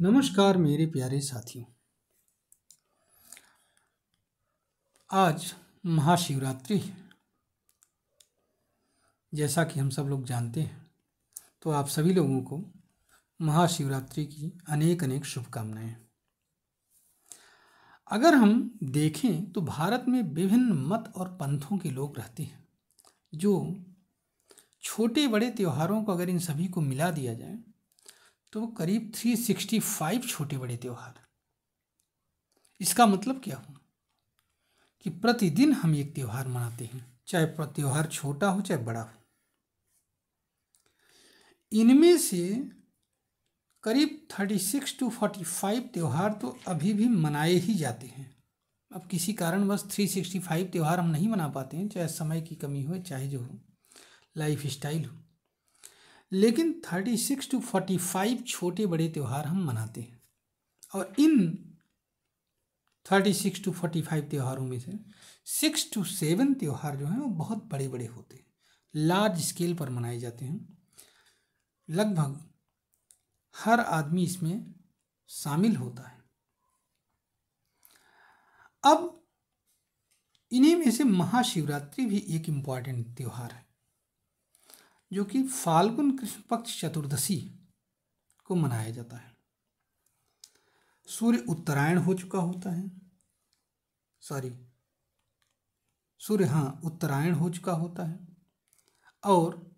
नमस्कार मेरे प्यारे साथियों। आज महाशिवरात्रि है। जैसा कि हम सब लोग जानते हैं तो आप सभी लोगों को महाशिवरात्रि की अनेक अनेक शुभकामनाएँ। अगर हम देखें तो भारत में विभिन्न मत और पंथों के लोग रहते हैं, जो छोटे बड़े त्योहारों को अगर इन सभी को मिला दिया जाए तो वो करीब 365 छोटे बड़े त्योहार। इसका मतलब क्या हुआ? कि प्रतिदिन हम एक त्योहार मनाते हैं, चाहे त्योहार छोटा हो, चाहे बड़ा हो। इनमें से करीब 36 टू 45 त्यौहार तो अभी भी मनाए ही जाते हैं। अब किसी कारणवश 365 त्यौहार हम नहीं मना पाते हैं, चाहे समय की कमी हो, चाहे जो हो लाइफ स्टाइल हो। लेकिन 36 टू 45 छोटे बड़े त्यौहार हम मनाते हैं। और इन 36 टू 45 त्यौहारों में से सिक्स टू सेवन त्यौहार जो हैं वो बहुत बड़े बड़े होते हैं। लार्ज स्केल पर मनाए जाते हैं। लगभग हर आदमी इसमें शामिल होता है। अब इन्हीं में से महाशिवरात्रि भी एक इंपॉर्टेंट त्यौहार है। जो कि फाल्गुन कृष्ण पक्ष चतुर्दशी को मनाया जाता है। सूर्य उत्तरायण हो चुका होता है। सॉरी, सूर्य हाँ उत्तरायण हो चुका होता है और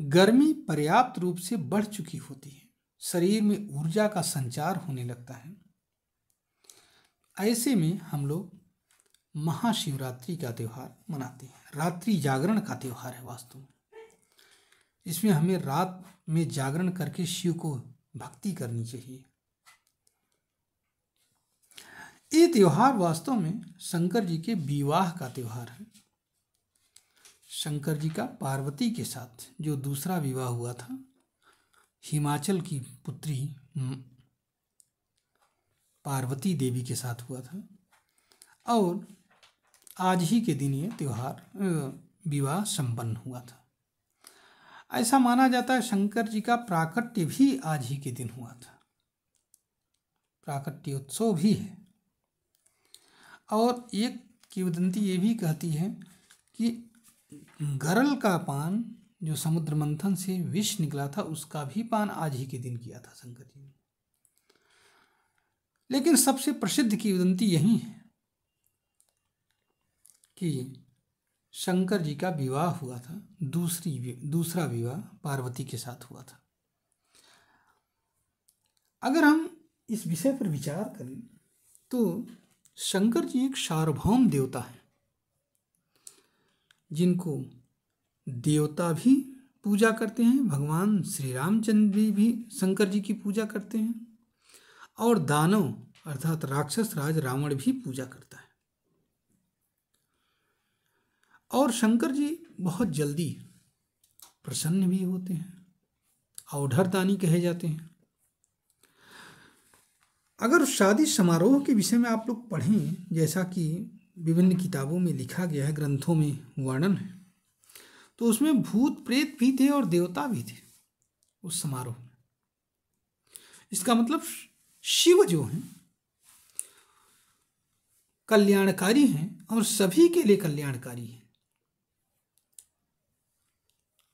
गर्मी पर्याप्त रूप से बढ़ चुकी होती है। शरीर में ऊर्जा का संचार होने लगता है। ऐसे में हम लोग महाशिवरात्रि का त्यौहार मनाते हैं। रात्रि जागरण का त्यौहार है वास्तव में। इसमें हमें रात में जागरण करके शिव को भक्ति करनी चाहिए। ये त्यौहार वास्तव में शंकर जी के विवाह का त्यौहार है। शंकर जी का पार्वती के साथ जो दूसरा विवाह हुआ था, हिमाचल की पुत्री पार्वती देवी के साथ हुआ था। और आज ही के दिन ये त्यौहार विवाह संपन्न हुआ था। ऐसा माना जाता है शंकर जी का प्राकट्य भी आज ही के दिन हुआ था। प्राकट्योत्सव भी है। और एक किवदंती ये भी कहती है कि गरल का पान, जो समुद्र मंथन से विष निकला था, उसका भी पान आज ही के दिन किया था शंकर जी ने। लेकिन सबसे प्रसिद्ध किवदंती यही है कि शंकर जी का विवाह हुआ था। दूसरी दूसरा विवाह पार्वती के साथ हुआ था। अगर हम इस विषय पर विचार करें तो शंकर जी एक सार्वभौम देवता है जिनको देवता भी पूजा करते हैं भगवान श्री रामचंद्र भी, भी शंकर जी की पूजा करते हैं और दानव अर्थात राक्षस राज रावण भी पूजा करता है। और शंकर जी बहुत जल्दी प्रसन्न भी होते हैं औढ़र दानी कहे जाते हैं। अगर शादी समारोह के विषय में आप लोग पढ़ें, जैसा कि विभिन्न किताबों में लिखा गया है, ग्रंथों में वर्णन है तो उसमें भूत प्रेत भी थे और देवता भी थे उस समारोह में। इसका मतलब शिव जो हैं, कल्याणकारी हैं और सभी के लिए कल्याणकारी हैं।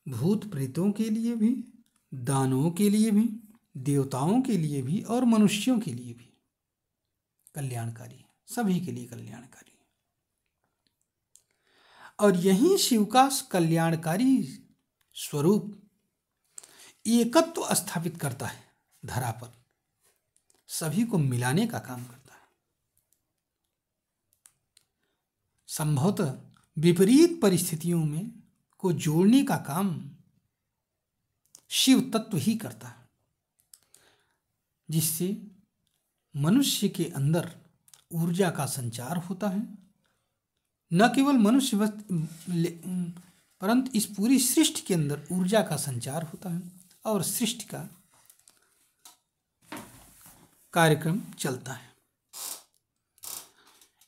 भूत प्रेतों के लिए भी दानवों के लिए भी, देवताओं के लिए भी और मनुष्यों के लिए भी। कल्याणकारी, सभी के लिए कल्याणकारी। और यही शिव का कल्याणकारी स्वरूप एकत्व तो स्थापित करता है धरा पर। सभी को मिलाने का काम करता है। संभवतः विपरीत परिस्थितियों में को जोड़ने का काम शिव तत्व ही करता है, जिससे मनुष्य के अंदर ऊर्जा का संचार होता है। न केवल मनुष्य परंतु इस पूरी सृष्टि के अंदर ऊर्जा का संचार होता है और सृष्टि का कार्यक्रम चलता है।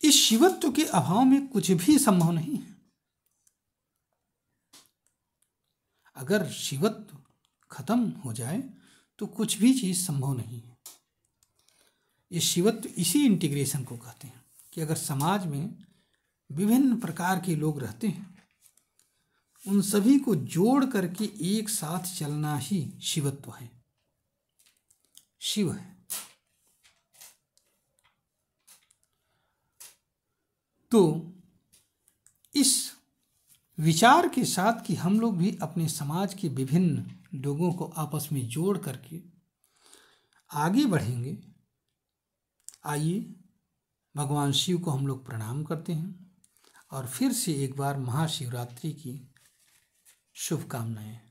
इस शिवत्व के अभाव में कुछ भी संभव नहीं है। अगर शिवत्व खत्म हो जाए तो कुछ भी चीज़ संभव नहीं है। ये शिवत्व इसी इंटीग्रेशन को कहते हैं कि अगर समाज में विभिन्न प्रकार के लोग रहते हैं, उन सभी को जोड़ करके एक साथ चलना ही शिवत्व है। शिव है। तो इस विचार के साथ कि हम लोग भी अपने समाज के विभिन्न लोगों को आपस में जोड़ करके आगे बढ़ेंगे। आइए भगवान शिव को हम लोग प्रणाम करते हैं और फिर से एक बार महाशिवरात्रि की शुभकामनाएँ।